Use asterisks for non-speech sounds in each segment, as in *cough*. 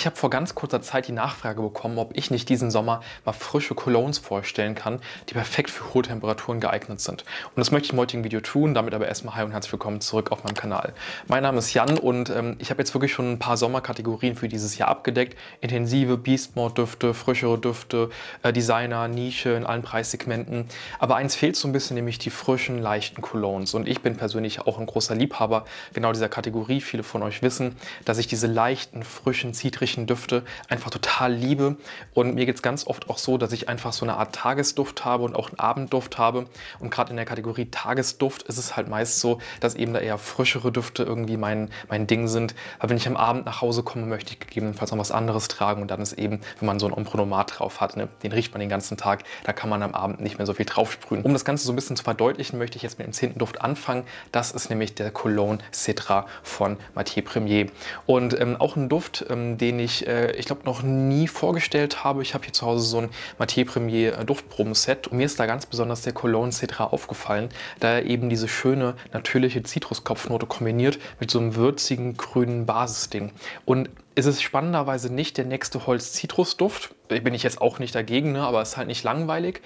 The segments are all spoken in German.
Ich habe vor ganz kurzer Zeit die Nachfrage bekommen, ob ich nicht diesen Sommer mal frische Colognes vorstellen kann, die perfekt für hohe Temperaturen geeignet sind. Und das möchte ich im heutigen Video tun, damit aber erstmal hi und herzlich willkommen zurück auf meinem Kanal. Mein Name ist Jan und ähm, ich habe jetzt wirklich schon ein paar Sommerkategorien für dieses Jahr abgedeckt. Intensive Beast Mode Düfte, frischere Düfte, äh, Designer, Nische in allen Preissegmenten. Aber eins fehlt so ein bisschen, nämlich die frischen, leichten Colognes. Und ich bin persönlich auch ein großer Liebhaber genau dieser Kategorie. Viele von euch wissen, dass ich diese leichten, frischen, zitrigen zitrischen Düfte einfach total liebe. Und mir geht es ganz oft auch so, dass ich einfach so eine Art Tagesduft habe und auch einen Abendduft habe. Und gerade in der Kategorie Tagesduft ist es halt meist so, dass eben da eher frischere Düfte irgendwie mein, mein Ding sind. Aber wenn ich am Abend nach Hause komme, möchte ich gegebenenfalls noch was anderes tragen. Und dann ist eben, wenn man so ein Ompronomat drauf hat, ne, den riecht man den ganzen Tag, da kann man am Abend nicht mehr so viel drauf sprühen. Um das Ganze so ein bisschen zu verdeutlichen, möchte ich jetzt mit dem zehnten Duft anfangen. Das ist nämlich der Cologne Citra von Mathieu Premier. Und ähm, auch ein Duft, ähm, den ich, äh, ich glaube, noch nie vorgestellt habe. Ich habe hier zu Hause so ein Mathieu Premier äh, Duftproben-Set und mir ist da ganz besonders der Cologne Citra aufgefallen, da er eben diese schöne, natürliche Zitruskopfnote kombiniert mit so einem würzigen, grünen Basisding. Und es ist spannenderweise nicht der nächste Holz-Zitrusduft. Bin ich jetzt auch nicht dagegen, ne? aber es ist halt nicht langweilig.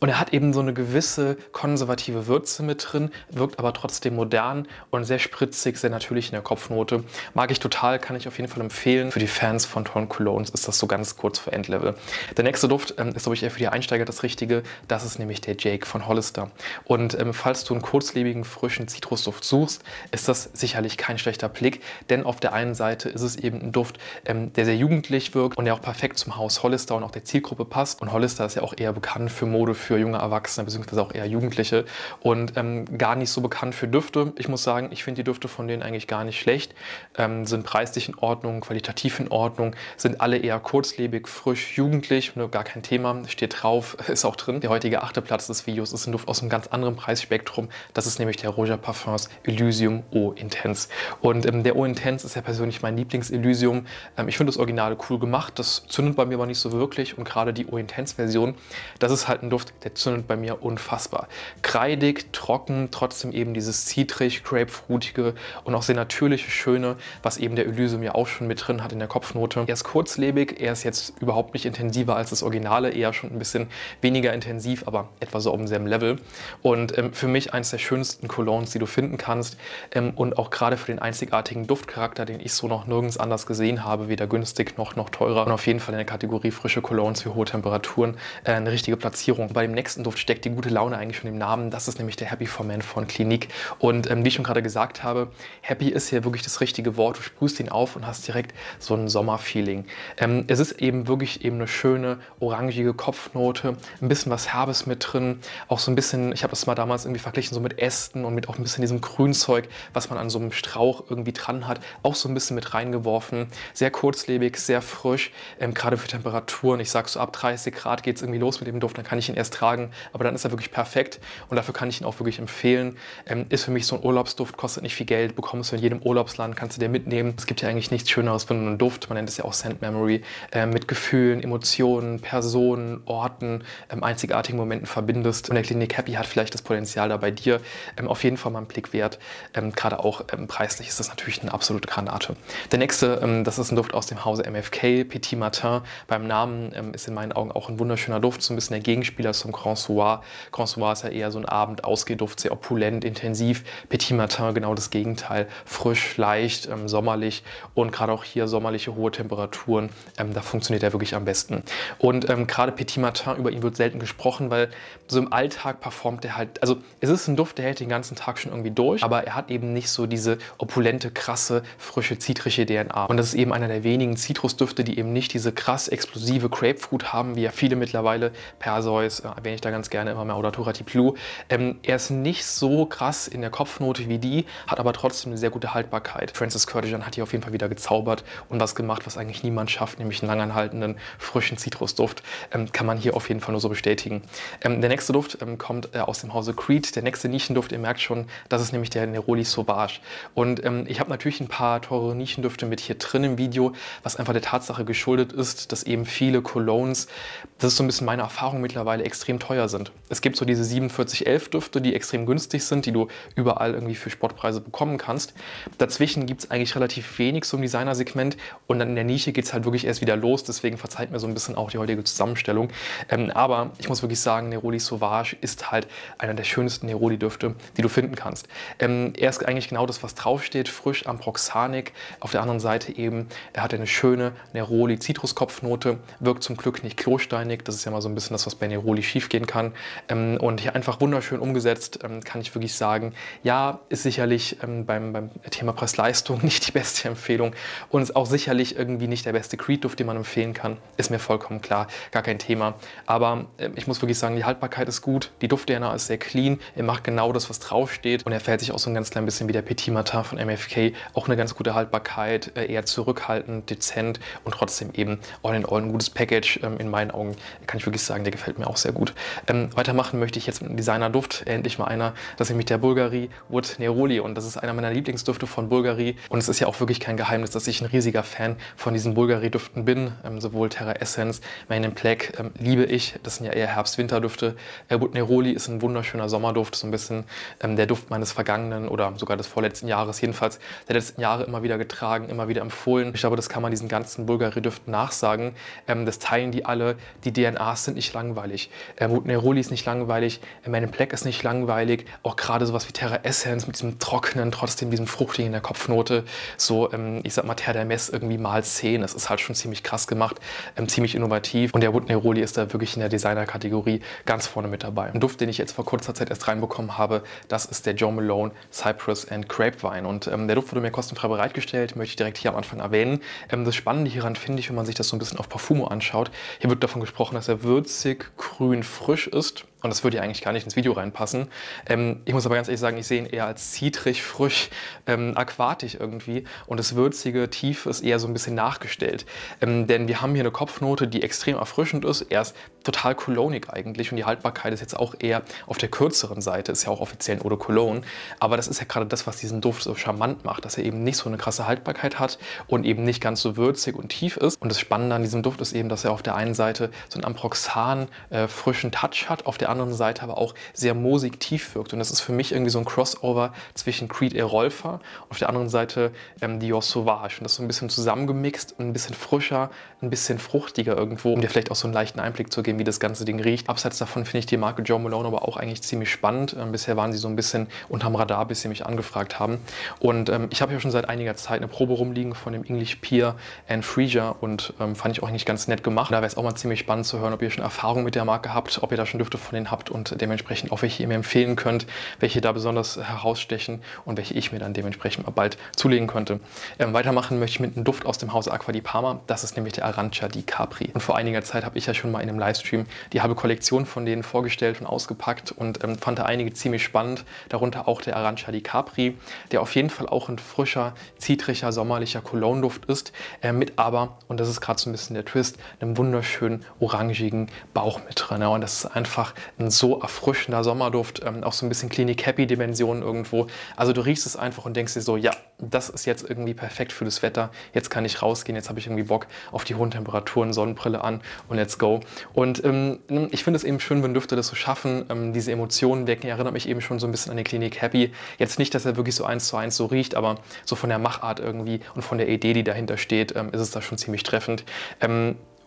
Und er hat eben so eine gewisse konservative Würze mit drin, wirkt aber trotzdem modern und sehr spritzig, sehr natürlich in der Kopfnote. Mag ich total, kann ich auf jeden Fall empfehlen. Für die Fans von Ton Colognes ist das so ganz kurz vor Endlevel. Der nächste Duft ähm, ist, glaube ich, eher für die Einsteiger das Richtige. Das ist nämlich der Jake von Hollister. Und ähm, falls du einen kurzlebigen, frischen Zitrusduft suchst, ist das sicherlich kein schlechter Blick, denn auf der einen Seite ist es eben ein Duft, ähm, der sehr jugendlich wirkt und der auch perfekt zum Haus Hollister und auch der Zielgruppe passt. Und Hollister ist ja auch eher bekannt für Mode, für junge Erwachsene, beziehungsweise auch eher Jugendliche und ähm, gar nicht so bekannt für Düfte. Ich muss sagen, ich finde die Düfte von denen eigentlich gar nicht schlecht, ähm, sind preislich in Ordnung, qualitativ in Ordnung, sind alle eher kurzlebig, frisch, jugendlich, gar kein Thema, steht drauf, *laughs* ist auch drin. Der heutige achte Platz des Videos ist ein Duft aus einem ganz anderen Preisspektrum, das ist nämlich der Roger Parfums Elysium Eau Intense. Und ähm, der Eau Intense ist ja persönlich mein Lieblings-Elysium. Ähm, ich finde das Original cool gemacht, das zündet bei mir aber nicht so wirklich und gerade die Eau Intense Version, das ist halt ein Duft, der zündet bei mir unfassbar. Kreidig, trocken, trotzdem eben dieses zitrig, grapefruitige und auch sehr natürliche Schöne, was eben der Elysium ja auch schon mit drin hat in der Kopfnote. Er ist kurzlebig, er ist jetzt überhaupt nicht intensiver als das Originale, eher schon ein bisschen weniger intensiv, aber etwa so auf demselben Level. Und ähm, für mich eines der schönsten Colognes, die du finden kannst ähm, und auch gerade für den einzigartigen Duftcharakter, den ich so noch nirgends anders gesehen habe, weder günstig noch noch teurer und auf jeden Fall in der Kategorie frische Colognes für hohe Temperaturen äh, eine richtige Platzierung. Bei dem nächsten Duft steckt die gute Laune eigentlich schon im Namen. Das ist nämlich der Happy for Man von Clinique. Und ähm, wie ich schon gerade gesagt habe, Happy ist hier wirklich das richtige Wort. Du sprühst ihn auf und hast direkt so ein Sommerfeeling. Ähm, es ist eben wirklich eben eine schöne orangige Kopfnote, ein bisschen was Herbes mit drin, auch so ein bisschen, ich habe das mal damals irgendwie verglichen so mit Ästen und mit auch ein bisschen diesem Grünzeug, was man an so einem Strauch irgendwie dran hat, auch so ein bisschen mit reingeworfen. Sehr kurzlebig, sehr frisch, ähm, gerade für Temperaturen. Ich sage so ab 30 Grad geht es irgendwie los mit dem Duft, dann kann ich ihn erst tragen aber dann ist er wirklich perfekt und dafür kann ich ihn auch wirklich empfehlen. Ähm, ist für mich so ein Urlaubsduft, kostet nicht viel Geld, bekommst du in jedem Urlaubsland, kannst du dir mitnehmen. Es gibt ja eigentlich nichts Schöneres, wenn du einen Duft, man nennt es ja auch Scent Memory, äh, mit Gefühlen, Emotionen, Personen, Orten, ähm, einzigartigen Momenten verbindest. Und der Klinik Happy hat vielleicht das Potenzial da bei dir ähm, auf jeden Fall mal einen Blick wert. Ähm, gerade auch ähm, preislich ist das natürlich eine absolute Granate. Der nächste, ähm, das ist ein Duft aus dem Hause MFK, Petit Matin. Beim Namen ist in meinen Augen auch ein wunderschöner Duft, so ein bisschen der Gegenspieler zum Grand Soir. Grand Soir ist ja eher so ein Abend ausgeduft, sehr opulent, intensiv. Petit Matin genau das Gegenteil. Frisch, leicht, ähm, sommerlich und gerade auch hier sommerliche hohe Temperaturen. Ähm, da funktioniert er wirklich am besten. Und ähm, gerade Petit Matin, über ihn wird selten gesprochen, weil so im Alltag performt er halt, also es ist ein Duft, der hält den ganzen Tag schon irgendwie durch, aber er hat eben nicht so diese opulente, krasse, frische, zitrische DNA. Und das ist eben einer der wenigen Zitrusdüfte, die eben nicht diese krass explosive Grapefruit haben, wie ja viele mittlerweile. Perseus äh, erwähne ich da ganz gerne immer mehr oder Turati Plu. Ähm, er ist nicht so krass in der Kopfnote wie die, hat aber trotzdem eine sehr gute Haltbarkeit. Francis Curtigan hat hier auf jeden Fall wieder gezaubert und was gemacht, was eigentlich niemand schafft, nämlich einen langanhaltenden, frischen Zitrusduft. Ähm, kann man hier auf jeden Fall nur so bestätigen. Ähm, der nächste Duft ähm, kommt äh, aus dem Hause Creed. Der nächste Nischenduft, ihr merkt schon, das ist nämlich der Neroli Sauvage. Und ähm, ich habe natürlich ein paar teure Nischendüfte mit hier drin im Video, was einfach der Tatsache geschuldet ist, dass eben viele Colognes das ist so ein bisschen meine Erfahrung mittlerweile, extrem teuer sind. Es gibt so diese 4711 Düfte, die extrem günstig sind, die du überall irgendwie für Sportpreise bekommen kannst. Dazwischen gibt es eigentlich relativ wenig so im Designersegment und dann in der Nische geht es halt wirklich erst wieder los. Deswegen verzeiht mir so ein bisschen auch die heutige Zusammenstellung. Ähm, aber ich muss wirklich sagen, Neroli Sauvage ist halt einer der schönsten Neroli-Düfte, die du finden kannst. Ähm, er ist eigentlich genau das, was draufsteht, frisch Ambroxanik. Auf der anderen Seite eben, er hat eine schöne Neroli-Zitruskopfnote, wirkt zum Glück nicht Klostein aufwendig. Das ist ja mal so ein bisschen das, was bei Neroli schiefgehen kann. Ähm, und hier einfach wunderschön umgesetzt, ähm, kann ich wirklich sagen. Ja, ist sicherlich ähm, beim, beim Thema Preis-Leistung *laughs* nicht die beste Empfehlung und ist auch sicherlich irgendwie nicht der beste Creed-Duft, den man empfehlen kann. Ist mir vollkommen klar, gar kein Thema. Aber ich muss wirklich sagen, die Haltbarkeit ist gut, die Duft-DNA ist sehr clean, er macht genau das, was draufsteht und er verhält sich auch so ein ganz klein bisschen wie der Petit Matin von MFK. Auch eine ganz gute Haltbarkeit, äh, eher zurückhaltend, dezent und trotzdem eben all in all ein gutes Package in meinen Augen kann ich wirklich sagen, der gefällt mir auch sehr gut. Ähm, weitermachen möchte ich jetzt mit einem Designer-Duft, endlich mal einer, das ist nämlich der Bulgari Wood Neroli und das ist einer meiner Lieblingsdüfte von Bulgari und es ist ja auch wirklich kein Geheimnis, dass ich ein riesiger Fan von diesen Bulgari-Düften bin, ähm, sowohl Terra Essence, Man in Black ähm, liebe ich, das sind ja eher Herbst-Winter-Düfte. Äh, Wood Neroli ist ein wunderschöner Sommerduft, so ein bisschen ähm, der Duft meines vergangenen oder sogar des vorletzten Jahres, jedenfalls der letzten Jahre immer wieder getragen, immer wieder empfohlen. Ich glaube, das kann man diesen ganzen Bulgari-Düften nachsagen. Ähm, das teilen die alle, die DNAs sind nicht langweilig. Ähm, Neroli ist nicht langweilig. Äh, Man in Black ist nicht langweilig. Auch gerade sowas wie Terra Essence mit diesem trockenen, trotzdem diesem fruchtigen in der Kopfnote. So, ähm, ich sag mal, Terra Mess irgendwie mal 10. Das ist halt schon ziemlich krass gemacht, ähm, ziemlich innovativ. Und der Wood Neroli ist da wirklich in der Designer-Kategorie ganz vorne mit dabei. Ein Duft, den ich jetzt vor kurzer Zeit erst reinbekommen habe, das ist der Joe Malone Cypress and Grapevine. Und ähm, der Duft wurde mir kostenfrei bereitgestellt, möchte ich direkt hier am Anfang erwähnen. Ähm, das Spannende hieran finde ich, wenn man sich das so ein bisschen auf Parfumo anschaut. Hier wird davon gesprochen, dass er würzig, grün, frisch ist. Und das würde ja eigentlich gar nicht ins Video reinpassen. Ähm, ich muss aber ganz ehrlich sagen, ich sehe ihn eher als zitrig, frisch, ähm, aquatisch irgendwie. Und das würzige, tief ist eher so ein bisschen nachgestellt. Ähm, denn wir haben hier eine Kopfnote, die extrem erfrischend ist. Er ist total colognic eigentlich. Und die Haltbarkeit ist jetzt auch eher auf der kürzeren Seite. Ist ja auch offiziell ein Eau de Cologne. Aber das ist ja gerade das, was diesen Duft so charmant macht. Dass er eben nicht so eine krasse Haltbarkeit hat und eben nicht ganz so würzig und tief ist. Und das Spannende an diesem Duft ist eben, dass er auf der einen Seite so einen Amproxan äh, frischen Touch hat, auf der anderen Seite aber auch sehr moosig tief wirkt. Und das ist für mich irgendwie so ein Crossover zwischen Creed Erolfa und auf der anderen Seite ähm, Dior Sauvage. Und das so ein bisschen zusammengemixt, ein bisschen frischer, ein bisschen fruchtiger irgendwo, um dir vielleicht auch so einen leichten Einblick zu geben, wie das ganze Ding riecht. Abseits davon finde ich die Marke Joe Malone aber auch eigentlich ziemlich spannend. Ähm, bisher waren sie so ein bisschen unterm Radar, bis sie mich angefragt haben. Und ähm, ich habe ja schon seit einiger Zeit eine Probe rumliegen von dem English Peer and Freesia und ähm, fand ich auch eigentlich ganz nett gemacht. Da wäre es auch mal ziemlich spannend zu hören, ob ihr schon Erfahrung mit der Marke habt, ob ihr da schon Düfte von denen habt und dementsprechend auch welche ihr mir empfehlen könnt, welche da besonders herausstechen und welche ich mir dann dementsprechend mal bald zulegen könnte. Ähm, weitermachen möchte ich mit einem Duft aus dem Hause Aqua di Parma. Das ist nämlich der Arancia di Capri. Und vor einiger Zeit habe ich ja schon mal in einem Livestream die halbe Kollektion von denen vorgestellt und ausgepackt und ähm, fand da einige ziemlich spannend. Darunter auch der Arancia di Capri, der auf jeden Fall auch ein frischer, zitriger, sommerlicher Cologne-Duft ist, äh, mit aber, und das ist gerade so ein bisschen der Twist, einem wunderschönen orangigen Bauch mit drin. Ja, und das ist einfach ein so erfrischender Sommerduft, ähm, auch so ein bisschen Clinic Happy Dimensionen irgendwo. Also du riechst es einfach und denkst dir so, ja, das ist jetzt irgendwie perfekt für das Wetter. Jetzt kann ich rausgehen, jetzt habe ich irgendwie Bock auf die hohen Temperaturen, Sonnenbrille an und let's go. Und ähm, ich finde es eben schön, wenn Düfte das so schaffen, ähm, diese Emotionen wecken. Erinnert mich eben schon so ein bisschen an die Clinic Happy. Jetzt nicht, dass er wirklich so eins zu eins so riecht, aber so von der Machart irgendwie und von der Idee, die dahinter steht, ähm, ist es da schon ziemlich treffend.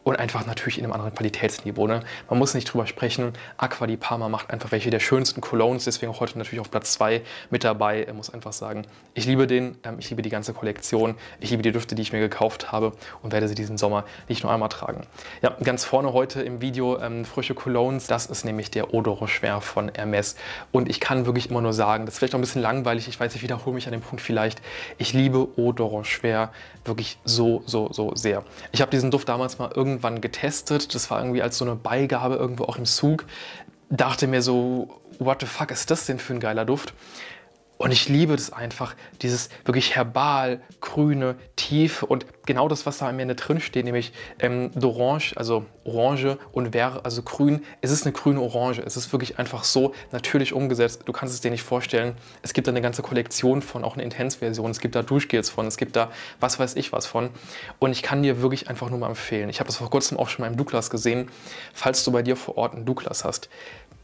Und einfach natürlich in einem anderen Qualitätsniveau. Ne? Man muss nicht drüber sprechen. Aqua di Parma macht einfach welche der schönsten Colognes, deswegen auch heute natürlich auf Platz 2 mit dabei. Ich muss einfach sagen, ich liebe den, ähm, ich liebe die ganze Kollektion, ich liebe die Düfte, die ich mir gekauft habe und werde sie diesen Sommer nicht nur einmal tragen. Ja, ganz vorne heute im Video ähm, frische Colognes, das ist nämlich der Eau de Rocher von Hermes. Und ich kann wirklich immer nur sagen, das ist vielleicht auch ein bisschen langweilig, ich weiß, ich wiederhole mich an dem Punkt vielleicht. Ich liebe Eau de Rocher wirklich so, so, so sehr. Ich habe diesen Duft damals mal irgendwann irgendwann getestet. Das war irgendwie als so eine Beigabe irgendwo auch im Zug. Dachte mir so, what the fuck ist das denn für ein geiler Duft? Und ich liebe das einfach, dieses wirklich herbal, grüne, tiefe und genau das, was da am Ende drin steht, nämlich ähm, d'Orange, also Orange und Vert, also grün. Es ist eine grüne Orange. Es ist wirklich einfach so natürlich umgesetzt. Du kannst es dir nicht vorstellen. Es gibt da eine ganze Kollektion von, auch eine Intense-Version. Es gibt da Duschgels von, es gibt da was weiß ich was von. Und ich kann dir wirklich einfach nur mal empfehlen. Ich habe das vor kurzem auch schon mal im Douglas gesehen. Falls du bei dir vor Ort einen Douglas hast,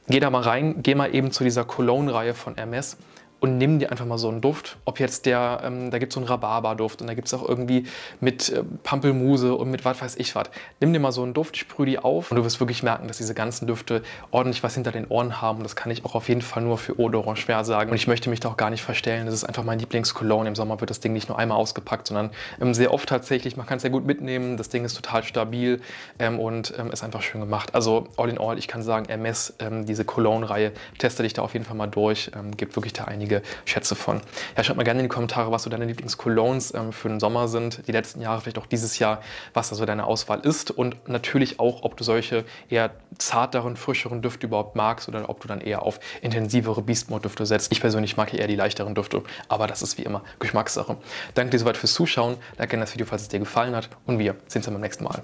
geh da mal rein, geh mal eben zu dieser Cologne-Reihe von Hermes und nimm dir einfach mal so einen Duft. Ob jetzt der, ähm, da gibt es so einen Rhabarber-Duft und da gibt es auch irgendwie mit äh, Pampelmuse und mit was weiß ich was. Nimm dir mal so einen Duft, sprüh die auf und du wirst wirklich merken, dass diese ganzen Düfte ordentlich was hinter den Ohren haben. Und das kann ich auch auf jeden Fall nur für Eau d'Orange schwer sagen. Und ich möchte mich da auch gar nicht verstellen. Das ist einfach mein Lieblings-Cologne. Im Sommer wird das Ding nicht nur einmal ausgepackt, sondern ähm, sehr oft tatsächlich. Man kann es sehr gut mitnehmen. Das Ding ist total stabil ähm, und ähm, ist einfach schön gemacht. Also all in all, ich kann sagen, MS, ähm, diese Cologne-Reihe, teste dich da auf jeden Fall mal durch. Ähm, gibt wirklich da einige einige Schätze von. Ja, schreibt mal gerne in die Kommentare, was so deine Lieblingscolognes ähm, für den Sommer sind, die letzten Jahre, vielleicht auch dieses Jahr, was da so deine Auswahl ist und natürlich auch, ob du solche eher zarteren, frischeren Düfte überhaupt magst oder ob du dann eher auf intensivere Beast Mode Düfte setzt. Ich persönlich mag eher die leichteren Düfte, aber das ist wie immer Geschmackssache. Danke dir soweit fürs Zuschauen, like gerne das Video, falls es dir gefallen hat und wir sehen uns dann beim nächsten Mal.